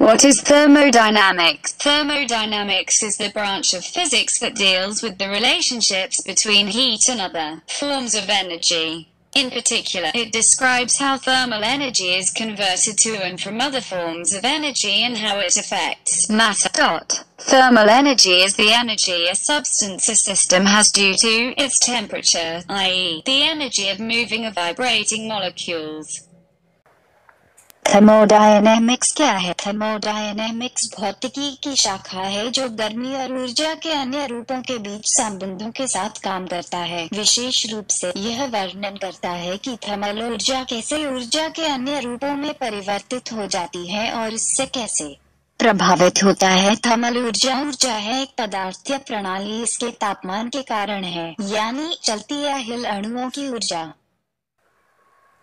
What is thermodynamics? Thermodynamics is the branch of physics that deals with the relationships between heat and other forms of energy. In particular, it describes how thermal energy is converted to and from other forms of energy and how it affects matter. Dot. Thermal energy is the energy a substance a system has due to its temperature, i.e., the energy of moving or vibrating molecules. Thermodynamics क्या है? Thermodynamics भौतिकी की शाखा है जो गर्मी और ऊर्जा के अन्य रूपों के बीच संबंधों के साथ काम करता है। विशेष रूप से यह वर्णन करता है कि थर्मल ऊर्जा कैसे ऊर्जा के अन्य रूपों में परिवर्तित हो जाती है और इससे कैसे प्रभावित होता है। थर्मल ऊर्जा ऊर्जा है एक पदार्थ प्रणाली, इसके तापमान के कारण है, यानी चलती या हिल अणुओं की ऊर्जा।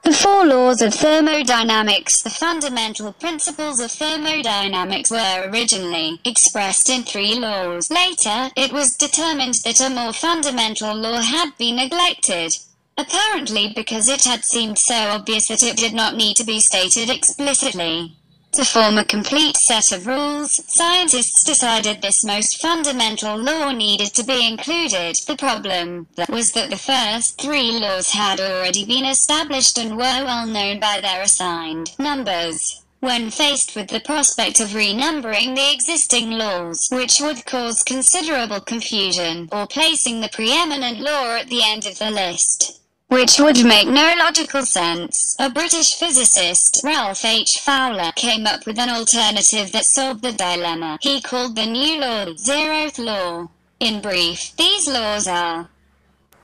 The four laws of thermodynamics The fundamental principles of thermodynamics were originally expressed in three laws. Later, it was determined that a more fundamental law had been neglected. Apparently because it had seemed so obvious that it did not need to be stated explicitly. To form a complete set of rules, scientists decided this most fundamental law needed to be included. The problem was that the first three laws had already been established and were well known by their assigned numbers. When faced with the prospect of renumbering the existing laws, which would cause considerable confusion, or placing the preeminent law at the end of the list, which would make no logical sense. A British physicist, Ralph H. Fowler, came up with an alternative that solved the dilemma. He called the new law zeroth law. In brief, these laws are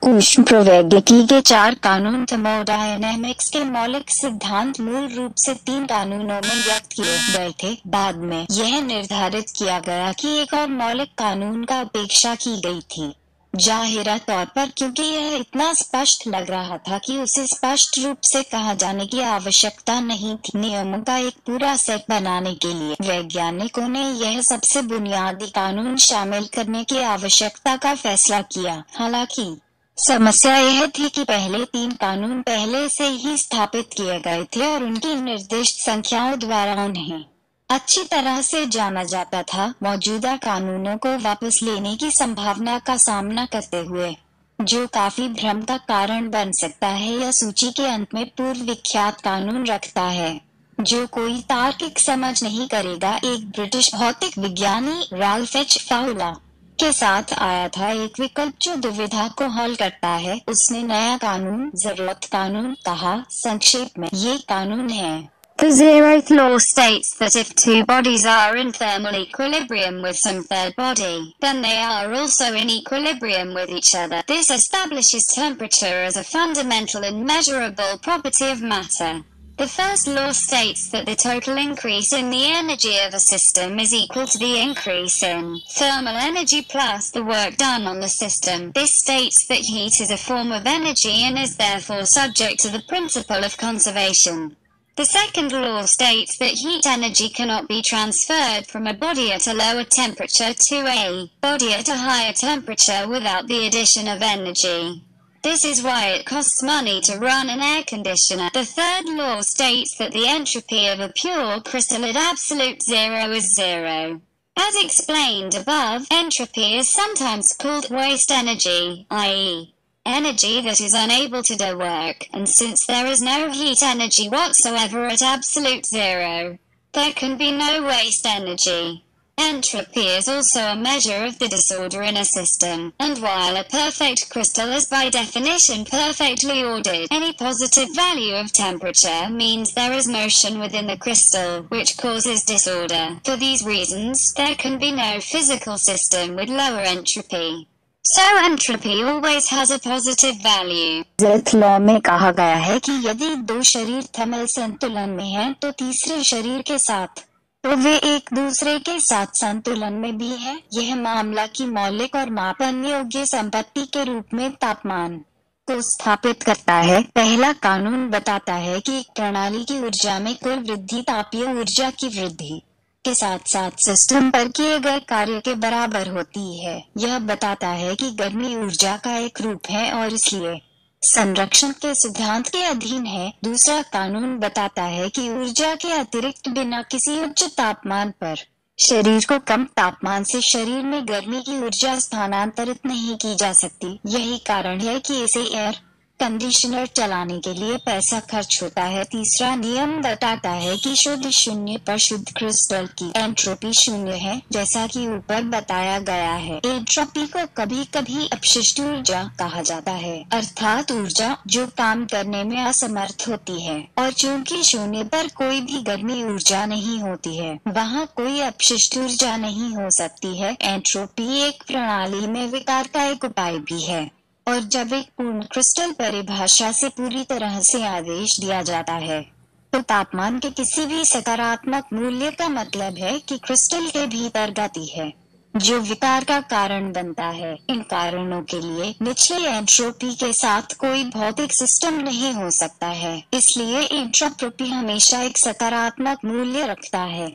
ऊष्म प्रवैगिकी के चार कानून thermodynamics के मौलिक सिद्धांत मूल रूप से तीन कानूनों में व्यक्त किए गए थे बाद में यह निर्धारित किया गया कि एक और मौलिक कानून का अपेक्षा की गई थी जाहिरा तौर पर, क्योंकि यह इतना स्पष्ट लग रहा था कि उसे स्पष्ट रूप से कहा जाने की आवश्यकता नहीं थी नियमों का एक पूरा सेट बनाने के लिए। वैज्ञानिकों ने यह सबसे बुनियादी कानून शामिल करने की आवश्यकता का फैसला किया। हालाँकि, समस्या यह थी कि पहले तीन कानून पहले से ही स्थापित किए गए थे और उनकी निर्दिष्ट संख्याओं द्वारा उन्हें अच्छी तरह से जाना जाता था मौजूदा कानूनों को वापस लेने की संभावना का सामना करते हुए, जो काफ़ी भ्रम का कारण बन सकता है या सूची के अंत में पूर्व विख्यात कानून रखता है, जो कोई तार्किक समझ नहीं करेगा। एक ब्रिटिश भौतिक विज्ञानी राल्फ एच. फाउला के साथ आया था। एक विकल्प जो दुविधा को हल करता है, उसने नया कानून, ज़रूरत कानून कहा, संक्षेप में, ये कानून है। The zeroth law states that if two bodies are in thermal equilibrium with some third body, then they are also in equilibrium with each other. This establishes temperature as a fundamental and measurable property of matter. The first law states that the total increase in the energy of a system is equal to the increase in thermal energy plus the work done on the system. This states that heat is a form of energy and is therefore subject to the principle of conservation. The second law states that heat energy cannot be transferred from a body at a lower temperature to a body at a higher temperature without the addition of energy. This is why it costs money to run an air conditioner. The third law states that the entropy of a pure crystal at absolute zero is zero. As explained above, entropy is sometimes called waste energy, i.e., energy that is unable to do work, and since there is no heat energy whatsoever at absolute zero, there can be no waste energy. Entropy is also a measure of the disorder in a system, and while a perfect crystal is by definition perfectly ordered, any positive value of temperature means there is motion within the crystal, which causes disorder. For these reasons, there can be no physical system with lower entropy. So entropy always has a positive value. Zeroth law में कहा गया है कि यदि दो शरीर thermal संतुलन में हैं, तो तीसरे शरीर के साथ तो वे एक दूसरे के साथ संतुलन में भी हैं। यह मामला की मौलिक और मापन योग्य संपत्ति के रूप में तापमान को स्थापित करता है पहला कानून बताता है कि एक प्रणाली की ऊर्जा में कुल वृद्धि तापीय ऊर्जा की वृद्धि के साथ साथ सिस्टम पर किए गए कार्य के बराबर होती है। यह बताता है कि गर्मी ऊर्जा का एक रूप है और इसलिए संरक्षण के सिद्धांत के अधीन है। दूसरा कानून बताता है कि ऊर्जा के अतिरिक्त बिना किसी उच्च तापमान पर शरीर को कम तापमान से शरीर में गर्मी की ऊर्जा स्थानांतरित नहीं की जा सकती। यही कारण है कि इसे एयर कंडीशनर चलाने के लिए पैसा खर्च होता है। तीसरा नियम बताता है कि शुद्ध शून्य पर शुद्ध क्रिस्टल की एंट्रोपी शून्य है, जैसा कि ऊपर बताया गया है। एंट्रोपी को कभी कभी अपशिष्ट ऊर्जा कहा जाता है, अर्थात ऊर्जा जो काम करने में असमर्थ होती है, और चूँकि शून्य पर कोई भी गर्मी ऊर्जा नहीं होती है, वहाँ कोई अपशिष्ट ऊर्जा नहीं हो सकती है। एंट्रोपी एक प्रणाली में विकार का एक उपाय भी है। और जब एक पूर्ण क्रिस्टल परिभाषा से पूरी तरह से आदेश दिया जाता है तो तापमान के किसी भी सकारात्मक मूल्य का मतलब है कि क्रिस्टल के भीतर गति है, जो विकार का कारण बनता है। इन कारणों के लिए निचले एंट्रोपी के साथ कोई भौतिक सिस्टम नहीं हो सकता है, इसलिए एंट्रोपी हमेशा एक सकारात्मक मूल्य रखता है।